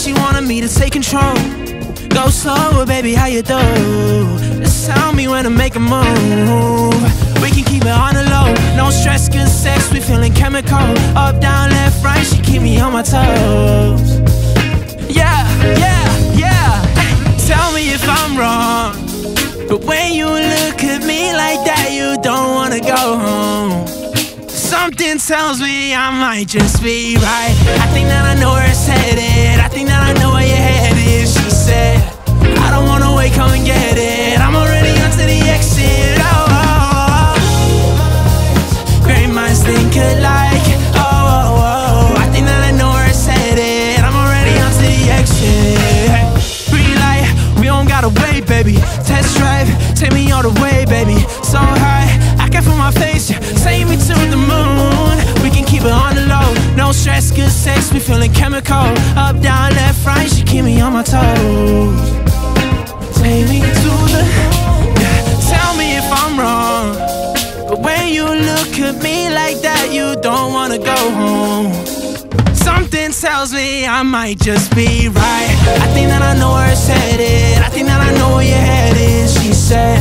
she wanted me to take control. Go slower, baby, how you do? Just tell me when to make a move. We can keep it on the low, no stress, good sex, we feeling chemical. Up, down, left, right, she keep me on my toes. Yeah, yeah, yeah. Tell me if I'm wrong. But when you look at me like that, you don't wanna go home. Something tells me I might just be right. I think that I know where it's headed. Think that I know where your head is. She said, I don't wanna wait, come and get it. I'm already onto the exit. Oh, oh, oh. great minds think alike. Oh, oh, I think that I know where it's headed. I'm already onto the exit. Green light, we don't gotta wait, baby. Test drive, take me all the way, baby. So high, I can feel my face. yeah. Take me to the moon. We can keep it on the low. No stress, we feeling chemical. Up, down, left, right, she keep me on my toes. Take me to the. Yeah, tell me if I'm wrong. But when you look at me like that, you don't wanna go home. Something tells me I might just be right. I think that I know where it's headed. I think that I know where your head is. She said,